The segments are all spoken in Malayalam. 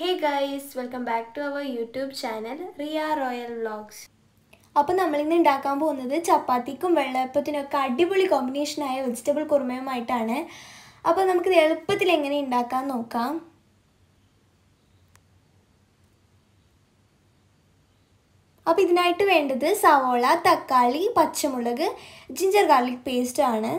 Hey guys welcome back to our YouTube channel Riya royal vlogs അപ്പോൾ നമ്മളിന്ന് ഉണ്ടാക്കാൻ പോകുന്നത് ചപ്പാത്തിക്കും വെള്ളയപ്പത്തിനൊക്കെ അടിപൊളി കോമ്പിനേഷനായ വെജിറ്റബിൾ കുറുമയുമായിട്ടാണ്. അപ്പോൾ നമുക്കിത് എളുപ്പത്തിൽ എങ്ങനെ ഉണ്ടാക്കാൻ നോക്കാം. അപ്പോൾ ഇതിനായിട്ട് വേണ്ടത് സവോള തക്കാളി പച്ചമുളക് ജിഞ്ചർ ഗാർലിക് പേസ്റ്റ് ആണ്.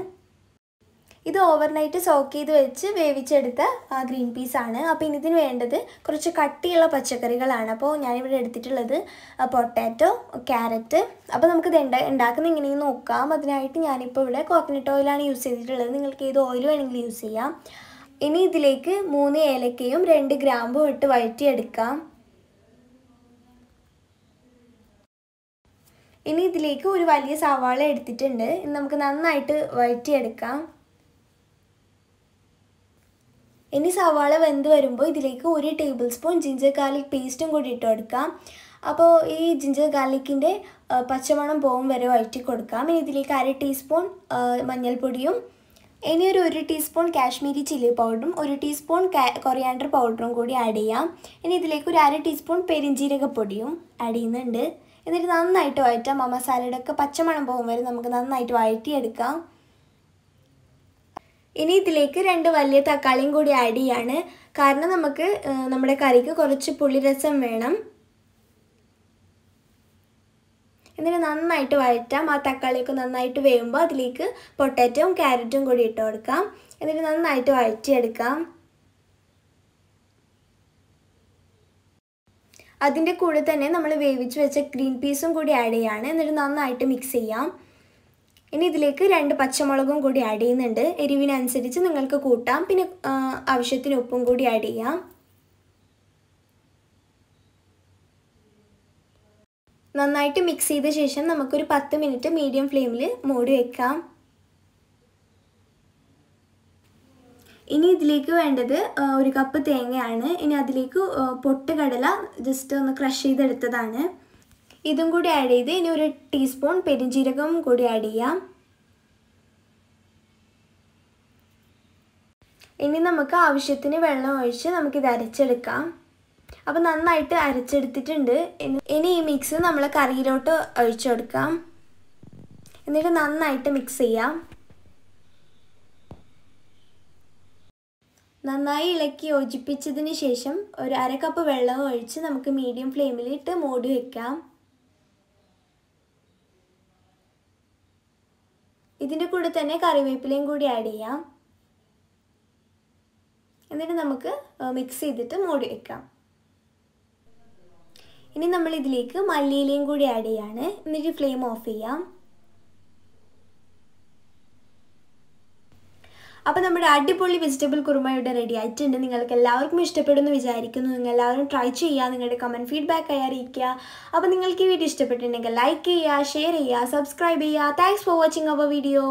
ഇത് ഓവർനൈറ്റ് സോക്ക് ചെയ്ത് വെച്ച് വേവിച്ചെടുത്ത ഗ്രീൻ പീസ് ആണ്. അപ്പോൾ ഇനി ഇതിന് വേണ്ടത് കുറച്ച് കട്ടിയുള്ള പച്ചക്കറികളാണ്. അപ്പോൾ ഞാനിവിടെ എടുത്തിട്ടുള്ളത് പൊട്ടാറ്റോ ക്യാരറ്റ് അപ്പോൾ നമുക്കിത് ഉണ്ടാ ഉണ്ടാക്കുന്ന ഇങ്ങനെയും നോക്കാം. അതിനായിട്ട് ഞാനിപ്പോൾ ഇവിടെ കോക്കനട്ട് ഓയിലാണ് യൂസ് ചെയ്തിട്ടുള്ളത്. നിങ്ങൾക്ക് ഏത് ഓയിൽ വേണമെങ്കിലും യൂസ് ചെയ്യാം. ഇനി ഇതിലേക്ക് മൂന്ന് ഏലക്കയും രണ്ട് ഗ്രാമ്പും ഇട്ട് വഴറ്റിയെടുക്കാം. ഇനി ഇതിലേക്ക് ഒരു വലിയ സവാള എടുത്തിട്ടുണ്ട്. നമുക്ക് നന്നായിട്ട് വഴറ്റിയെടുക്കാം. ഇനി സവാള വെന്ത് വരുമ്പോൾ ഇതിലേക്ക് ഒരു ടേബിൾ സ്പൂൺ ജിഞ്ചർ ഗാർലിക് പേസ്റ്റും കൂടി ഇട്ട് കൊടുക്കാം. അപ്പോൾ ഈ ജിഞ്ചർ ഗാർലിക്കിന്റെ പച്ചമണം പോകും വരെ വഴറ്റി കൊടുക്കാം. ഇനി ഇതിലേക്ക് അര ടീസ്പൂൺ മഞ്ഞൾപ്പൊടിയും ഇനി ഒരു ഒരു ടീസ്പൂൺ കാശ്മീരി ചില്ലി പൗഡറും ഒരു ടീസ്പൂൺ കൊറിയാണ്ടർ പൗഡറും കൂടി ആഡ് ചെയ്യാം. ഇനി ഇതിലേക്ക് ഒരു അര ടീസ്പൂൺ പെരിഞ്ജീരകപ്പൊടിയും ആഡ് ചെയ്യുന്നുണ്ട്. എന്നിട്ട് നന്നായിട്ട് വഴറ്റാം. ആ മസാലയുടെ ഒക്കെ പച്ചമണം പോകും വരെ നമുക്ക് നന്നായിട്ട് വഴറ്റിയെടുക്കാം. ഇനി ഇതിലേക്ക് രണ്ട് വലിയ തക്കാളിയും കൂടി ആഡ് ചെയ്യാണ്. കാരണം നമുക്ക് നമ്മുടെ കറിക്ക് കുറച്ച് പുളിരസം വേണം. എന്നിട്ട് നന്നായിട്ട് വഴറ്റാം. ആ തക്കാളിയൊക്കെ നന്നായിട്ട് വേവുമ്പോൾ അതിലേക്ക് പൊട്ടാറ്റവും ക്യാരറ്റും കൂടി ഇട്ട് കൊടുക്കാം. എന്നിട്ട് നന്നായിട്ട് വഴറ്റിയെടുക്കാം. അതിന്റെ കൂടെ തന്നെ നമ്മൾ വേവിച്ച് വെച്ച ഗ്രീൻ പീസും കൂടി ആഡ് ചെയ്യാണ്. എന്നിട്ട് നന്നായിട്ട് മിക്സ് ചെയ്യാം. ഇനി ഇതിലേക്ക് രണ്ട് പച്ചമുളകും കൂടി ആഡ് ചെയ്യുന്നുണ്ട്. എരിവിനനുസരിച്ച് നിങ്ങൾക്ക് കൂട്ടാം. പിന്നെ ആവശ്യത്തിന് ഉപ്പും കൂടി ആഡ് ചെയ്യാം. നന്നായിട്ട് മിക്സ് ചെയ്ത ശേഷം നമുക്കൊരു പത്ത് മിനിറ്റ് മീഡിയം ഫ്ലെയിമിൽ മൂടി വെക്കാം. ഇനി ഇതിലേക്ക് വേണ്ടത് ഒരു കപ്പ് തേങ്ങയാണ്. ഇനി അതിലേക്ക് പൊട്ട് കടല ജസ്റ്റ് ഒന്ന് ക്രഷ് ചെയ്തെടുത്തതാണ്. ഇതും കൂടി ആഡ് ചെയ്ത് ഇനി ഒരു ടീസ്പൂൺ പെരിഞ്ജീരകം കൂടി ആഡ് ചെയ്യാം. ഇനി നമുക്ക് ആവശ്യത്തിന് വെള്ളം ഒഴിച്ച് നമുക്കിത് അരച്ചെടുക്കാം. അപ്പോൾ നന്നായിട്ട് അരച്ചെടുത്തിട്ടുണ്ട്. ഇനി ഈ മിക്സ് നമ്മൾ കറിയിലോട്ട് ഒഴിച്ചു കൊടുക്കാം. എന്നിട്ട് നന്നായിട്ട് മിക്സ് ചെയ്യാം. നന്നായി ഇളക്കി യോജിപ്പിച്ചതിന് ശേഷം ഒരു അര കപ്പ് വെള്ളം ഒഴിച്ച് നമുക്ക് മീഡിയം ഫ്ലെയിമിലിട്ട് മൂടി വെക്കാം. ഇതിന്റെ കൂടെ തന്നെ കറിവേപ്പിലയും കൂടി ആഡ് ചെയ്യാം. എന്നിട്ട് നമുക്ക് മിക്സ് ചെയ്തിട്ട് മൂടി വെക്കാം. ഇനി നമ്മൾ ഇതിലേക്ക് മല്ലിയിലയും കൂടി ആഡ് ചെയ്യാണ്. എന്നിട്ട് ഫ്ലെയിം ഓഫ് ചെയ്യാം. അപ്പോൾ നമ്മുടെ അടിപൊളി വെജിറ്റബിൾ കുറുമ ഇവിടെ റെഡി ആയിട്ടുണ്ട്. നിങ്ങൾക്ക് എല്ലാവർക്കും ഇഷ്ടപ്പെടുമെന്ന് വിചാരിക്കുന്നു. നിങ്ങൾ എല്ലാവരും ട്രൈ ചെയ്യുക. നിങ്ങളുടെ കമന്റ് ഫീഡ്ബാക്ക് ആയി അറിയിക്കുക. അപ്പോൾ നിങ്ങൾക്ക് ഈ വീഡിയോ ഇഷ്ടപ്പെട്ടിട്ടുണ്ടെങ്കിൽ ലൈക്ക് ചെയ്യുക ഷെയർ ചെയ്യുക സബ്സ്ക്രൈബ് ചെയ്യുക. Thanks for watching our video